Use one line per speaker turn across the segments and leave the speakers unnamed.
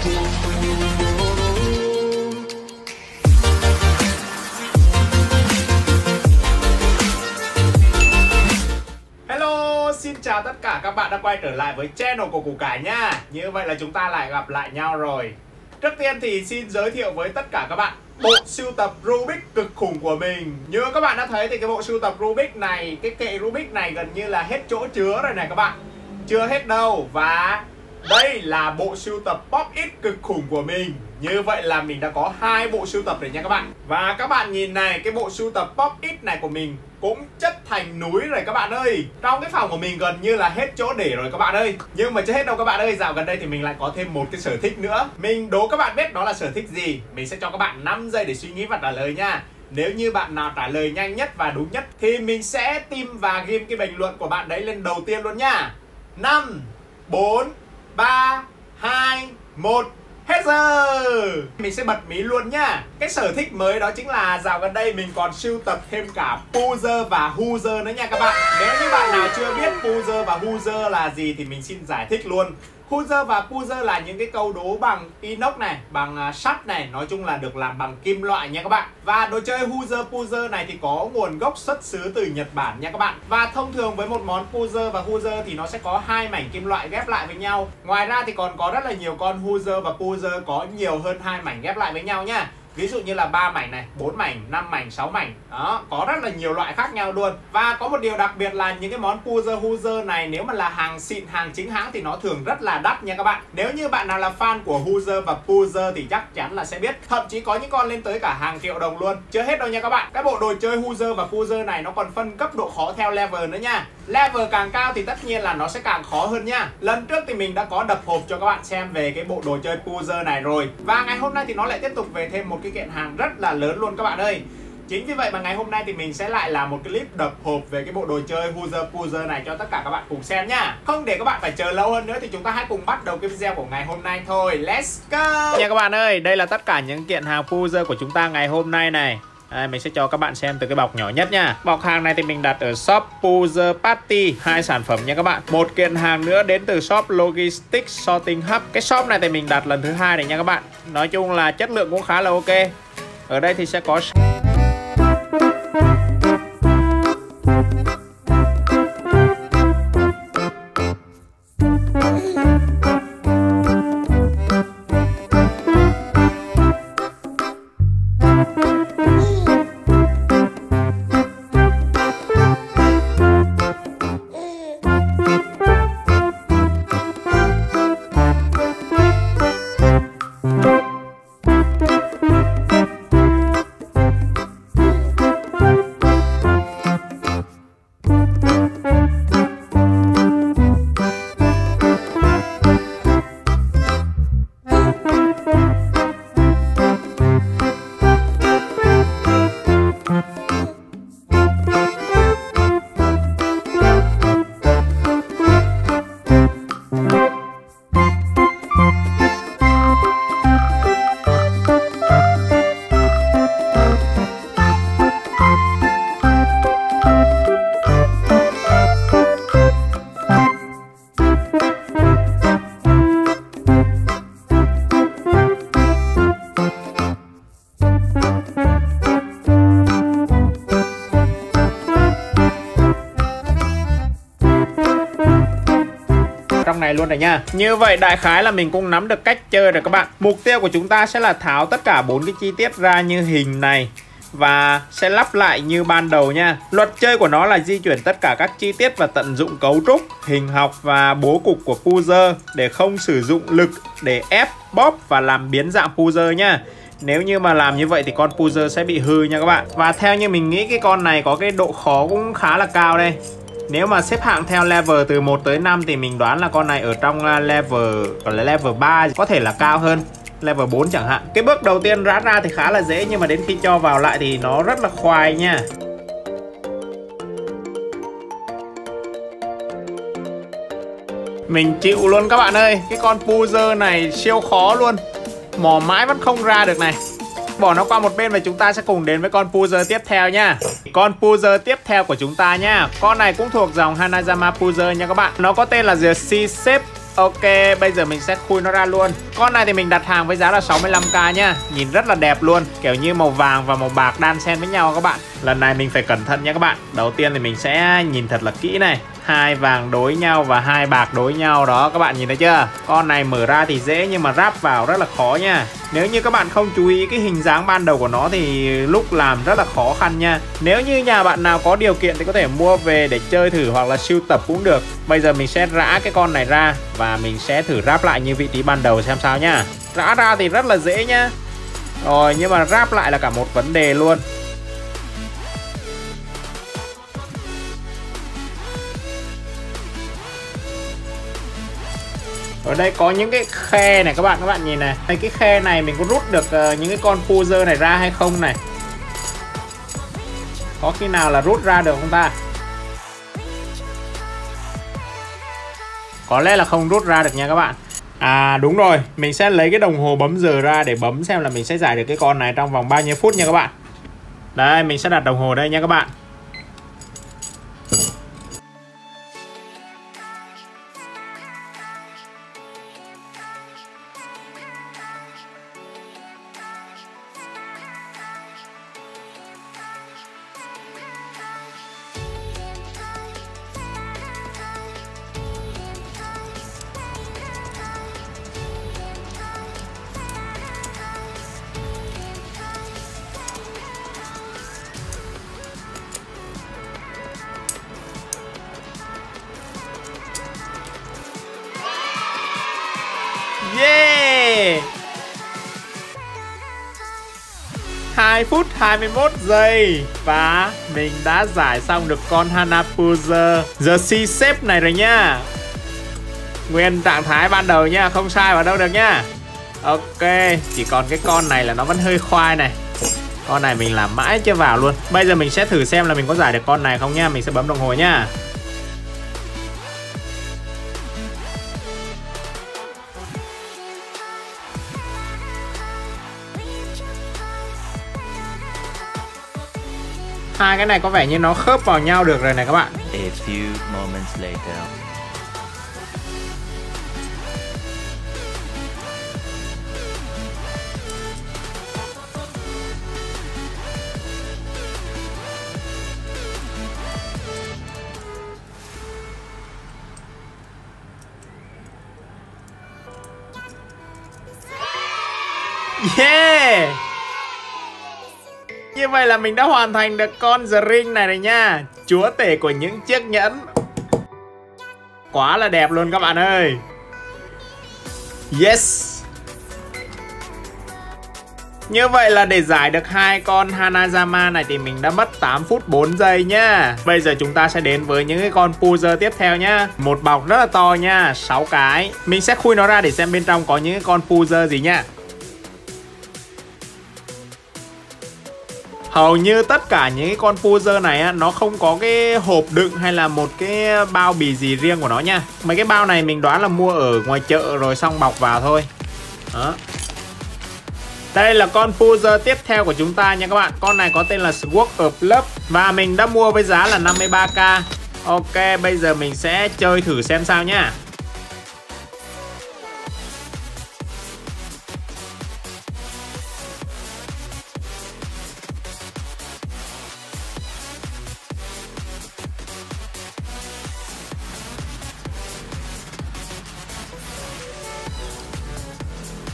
Hello, xin chào tất cả các bạn đã quay trở lại với channel của Củ Cải nha. Như vậy là chúng ta lại gặp lại nhau rồi. Trước tiên thì xin giới thiệu với tất cả các bạn Bộ sưu tập Rubik cực khủng của mình. Như các bạn đã thấy thì cái bộ sưu tập Rubik này Cái kệ Rubik này gần như là hết chỗ chứa rồi này các bạn. Chưa hết đâu Và đây là bộ sưu tập Pop It cực khủng của mình. Như vậy là mình đã có hai bộ sưu tập rồi nha các bạn. Và các bạn nhìn này, Cái bộ sưu tập Pop It này của mình cũng chất thành núi rồi các bạn ơi. Trong cái phòng của mình gần như là hết chỗ để rồi các bạn ơi. Nhưng mà chưa hết đâu các bạn ơi, Dạo gần đây thì mình lại có thêm một cái sở thích nữa. Mình đố các bạn biết đó là sở thích gì? Mình sẽ cho các bạn 5 giây để suy nghĩ và trả lời nha. Nếu như bạn nào trả lời nhanh nhất và đúng nhất Thì mình sẽ tìm và ghim cái bình luận của bạn đấy lên đầu tiên luôn nha. 5 4 3 2 1 Hết giờ! Mình sẽ bật mí luôn nhá. Cái sở thích mới đó chính là dạo gần đây mình còn sưu tập thêm cả Poozer và Hoozer nữa nha các bạn. Nếu như bạn nào chưa biết Poozer và Hoozer là gì thì mình xin giải thích luôn. Huzer và Puzer là những cái câu đố bằng inox này, bằng à, sắt này Nói chung là được làm bằng kim loại nha các bạn. Và đồ chơi Huzer Puzer này thì có nguồn gốc xuất xứ từ Nhật Bản nha các bạn. Và thông thường với một món Puzer và Huzer thì nó sẽ có hai mảnh kim loại ghép lại với nhau. Ngoài ra thì còn có rất là nhiều con Huzer và Puzer có nhiều hơn hai mảnh ghép lại với nhau nha. Ví dụ như là ba mảnh này, 4 mảnh, 5 mảnh, 6 mảnh. Đó, có rất là nhiều loại khác nhau luôn. Và có một điều đặc biệt là những cái món Poozer huzer này Nếu mà là hàng xịn, hàng chính hãng thì nó thường rất là đắt nha các bạn. Nếu như bạn nào là fan của huzer và Poozer thì chắc chắn là sẽ biết. Thậm chí có những con lên tới cả hàng triệu đồng luôn. Chưa hết đâu nha các bạn. Cái bộ đồ chơi huzer và Poozer này nó còn phân cấp độ khó theo level nữa nha. Level càng cao thì tất nhiên là nó sẽ càng khó hơn nha. Lần trước thì mình đã có đập hộp cho các bạn xem về cái bộ đồ chơi Poozer này rồi. Và ngày hôm nay thì nó lại tiếp tục về thêm một cái kiện hàng rất là lớn luôn các bạn ơi. Chính vì vậy mà ngày hôm nay thì mình sẽ lại làm một clip đập hộp về cái bộ đồ chơi Hoozer Poozer này cho tất cả các bạn cùng xem nhá. Không để các bạn phải chờ lâu hơn nữa thì chúng ta hãy cùng bắt đầu cái video của ngày hôm nay thôi. Let's go! Nha các bạn ơi, đây là tất cả những kiện hàng Poozer của chúng ta ngày hôm nay này. Đây, mình sẽ cho các bạn xem từ cái bọc nhỏ nhất nha. Bọc hàng này thì mình đặt ở shop Puzer Party. Hai sản phẩm nha các bạn. Một kiện hàng nữa đến từ shop Logistics Sorting Hub. Cái shop này thì mình đặt lần thứ hai này nha các bạn. Nói chung là chất lượng cũng khá là ok. Ở đây thì sẽ có này nha Như vậy đại khái là mình cũng nắm được cách chơi rồi các bạn Mục tiêu của chúng ta sẽ là tháo tất cả bốn cái chi tiết ra như hình này và sẽ lắp lại như ban đầu nha. Luật chơi của nó là di chuyển tất cả các chi tiết và tận dụng cấu trúc, hình học và bố cục của Puzer để không sử dụng lực để ép, bóp và làm biến dạng Puzer nha. Nếu như mà làm như vậy thì con Puzer sẽ bị hư nha các bạn. Và theo như mình nghĩ cái con này có cái độ khó cũng khá là cao đây. Nếu mà xếp hạng theo level từ 1 tới 5 thì mình đoán là con này ở trong à, level, gọi là level 3 có thể là cao hơn, level 4 chẳng hạn. Cái bước đầu tiên rã ra thì khá là dễ, nhưng mà đến khi cho vào lại thì nó rất là khoai nha. Mình chịu luôn các bạn ơi, Cái con Puzer này siêu khó luôn. Mò mãi vẫn không ra được này. Bỏ nó qua một bên và chúng ta sẽ cùng đến với con Puzer tiếp theo nha. Con Puzer tiếp theo của chúng ta nha. Con này cũng thuộc dòng Hanazama Puzer nha các bạn. Nó có tên là The Sea Shape. Ok, bây giờ mình sẽ khui nó ra luôn. Con này thì mình đặt hàng với giá là 65k nha. Nhìn rất là đẹp luôn. Kiểu như màu vàng và màu bạc đan xen với nhau các bạn. Lần này mình phải cẩn thận nha các bạn. Đầu tiên thì mình sẽ nhìn thật là kỹ này hai vàng đối nhau và hai bạc đối nhau đó, các bạn nhìn thấy chưa? Con này mở ra thì dễ nhưng mà ráp vào rất là khó nha. Nếu như các bạn không chú ý cái hình dáng ban đầu của nó thì lúc làm rất là khó khăn nha. Nếu như nhà bạn nào có điều kiện thì có thể mua về để chơi thử hoặc là siêu tập cũng được. Bây giờ mình sẽ rã cái con này ra và mình sẽ thử ráp lại như vị trí ban đầu xem sao nha. Rã ra thì rất là dễ nhá rồi, nhưng mà ráp lại là cả một vấn đề luôn. Ở đây có những cái khe này các bạn các bạn nhìn này. Đây cái khe này mình có rút được uh, những cái con puzer này ra hay không này? Có khi nào là rút ra được không ta? Có lẽ là không rút ra được nha các bạn. À đúng rồi, mình sẽ lấy cái đồng hồ bấm giờ ra để bấm xem là mình sẽ giải được cái con này trong vòng bao nhiêu phút nha các bạn. Đây, mình sẽ đặt đồng hồ đây nha các bạn. 2 phút 21 giây. Và mình đã giải xong được con Hanafuzer The Sea Shape này rồi nha. Nguyên trạng thái ban đầu nha, Không sai vào đâu được nha. Ok, Chỉ còn cái con này là nó vẫn hơi khoai này. Con này mình làm mãi chưa vào luôn. Bây giờ mình sẽ thử xem là mình có giải được con này không nha, Mình sẽ bấm đồng hồ nha. Hai cái này có vẻ như nó khớp vào nhau được rồi này các bạn A few moments later. Yeah! Như vậy là mình đã hoàn thành được con The Ring này rồi nha Chúa tể của những chiếc nhẫn Quá là đẹp luôn các bạn ơi Yes như vậy là để giải được hai con Hanazama này thì mình đã mất 8 phút 4 giây nha Bây giờ chúng ta sẽ đến với những cái con Puzer tiếp theo nhá. Một bọc rất là to nha, 6 cái. Mình sẽ khui nó ra để xem bên trong có những cái con Puzer gì nha. Hầu như tất cả những cái con Puzer này á, nó không có cái hộp đựng hay là một cái bao bì gì riêng của nó nha. Mấy cái bao này mình đoán là mua ở ngoài chợ rồi xong bọc vào thôi. Đó. Đây là con Puzer tiếp theo của chúng ta nha các bạn. Con này có tên là Sword of Love Và mình đã mua với giá là 53k Ok bây giờ mình sẽ chơi thử xem sao nhá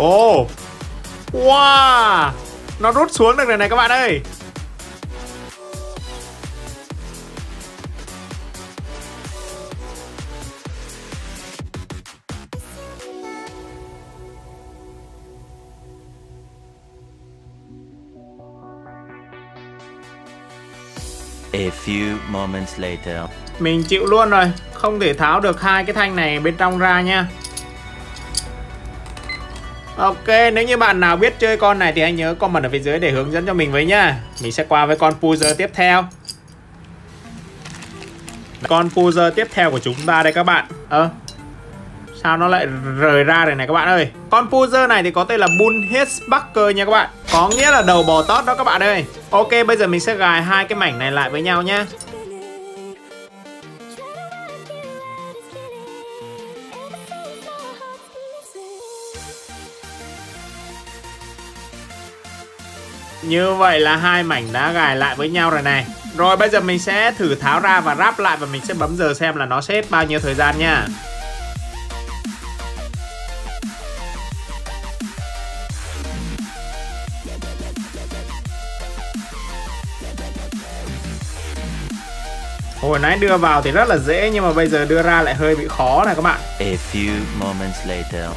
Ồ oh. Wow Nó rút xuống được rồi này các bạn ơi A few moments later. Mình chịu luôn rồi, không thể tháo được hai cái thanh này bên trong ra nha. Ok, nếu như bạn nào biết chơi con này thì hãy nhớ comment ở phía dưới để hướng dẫn cho mình với nhá. Mình sẽ qua với con Puzer tiếp theo. Con Puzer tiếp theo của chúng ta đây các bạn. Ơ, à, sao nó lại rời ra rồi này các bạn ơi. Con Puzer này thì có tên là Bullheadbucker nha các bạn. Có nghĩa là đầu bò tót đó các bạn ơi. Ok, bây giờ mình sẽ gài hai cái mảnh này lại với nhau nhá. Như vậy là hai mảnh đã gài lại với nhau rồi này Rồi bây giờ mình sẽ thử tháo ra và ráp lại Và mình sẽ bấm giờ xem là nó sẽ bao nhiêu thời gian nha Hồi nãy đưa vào thì rất là dễ nhưng mà bây giờ đưa ra lại hơi bị khó này các bạn.
A few moments later.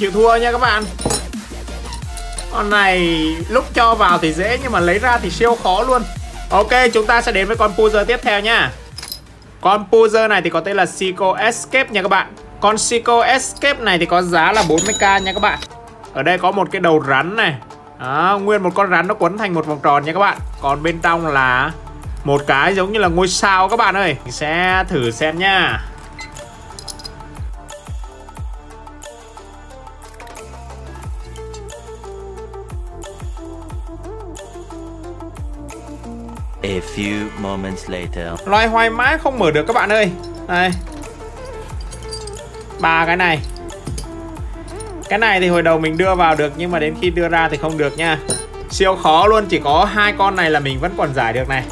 Chịu thua nha các bạn. Con này lúc cho vào thì dễ nhưng mà lấy ra thì siêu khó luôn. Ok, chúng ta sẽ đến với con puzzle tiếp theo nha. Con puzzle này thì có tên là Seiko Escape nha các bạn. Con Seiko Escape này thì có giá là 40k nha các bạn Ở đây có một cái đầu rắn này à, Nguyên một con rắn nó quấn thành một vòng tròn nha các bạn Còn bên trong là một cái giống như là ngôi sao các bạn ơi Mình sẽ thử xem nha
A few moments later.
Loay hoay mãi không mở được các bạn ơi. Đây. Ba cái này. Cái này thì hồi đầu mình đưa vào được, nhưng mà đến khi đưa ra thì không được nha. Siêu khó luôn, chỉ có hai con này là mình vẫn còn giải được này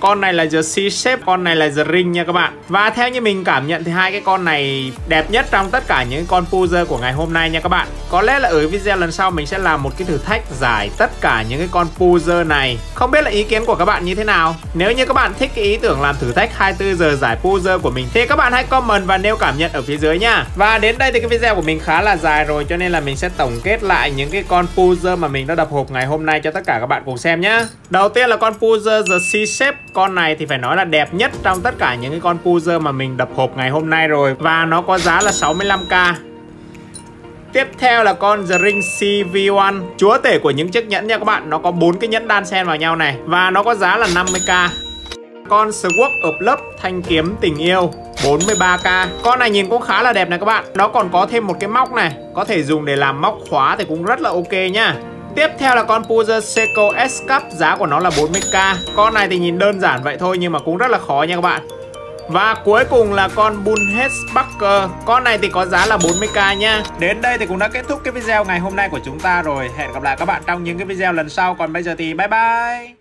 con này là The Sea Shape, con này là The Ring nha các bạn. Và theo như mình cảm nhận thì hai cái con này đẹp nhất trong tất cả những con Puzer của ngày hôm nay nha các bạn. Có lẽ là ở video lần sau mình sẽ làm một cái thử thách giải tất cả những cái con Puzer này. Không biết là ý kiến của các bạn như thế nào? Nếu như các bạn thích cái ý tưởng làm thử thách 24 giờ giải Puzer của mình Thì các bạn hãy comment và nêu cảm nhận ở phía dưới nha. Và đến đây thì cái video của mình khá là dài rồi Cho nên là mình sẽ tổng kết lại những cái con Puzer mà mình đã đập hộp ngày hôm nay cho tất cả các bạn cùng xem nhá. Đầu tiên là con Puzer The Sea Shape con này thì phải nói là đẹp nhất trong tất cả những cái con Puzer mà mình đập hộp ngày hôm nay rồi. Và nó có giá là 65k Tiếp theo là con The Ring CV1 Chúa tể của những chiếc nhẫn nha các bạn, Nó có bốn cái nhẫn đan xen vào nhau này. Và nó có giá là 50k Con Swag of Love, thanh kiếm tình yêu 43k Con này nhìn cũng khá là đẹp này các bạn. Nó còn có thêm một cái móc này, Có thể dùng để làm móc khóa thì cũng rất là ok nha. Tiếp theo là con Puzer Seiko S Cup, Giá của nó là 40k Con này thì nhìn đơn giản vậy thôi nhưng mà cũng rất là khó nha các bạn. Và cuối cùng là con Bullhead Bucker Con này thì có giá là 40k nha. Đến đây thì cũng đã kết thúc cái video ngày hôm nay của chúng ta rồi. Hẹn gặp lại các bạn trong những cái video lần sau. Còn bây giờ thì bye bye.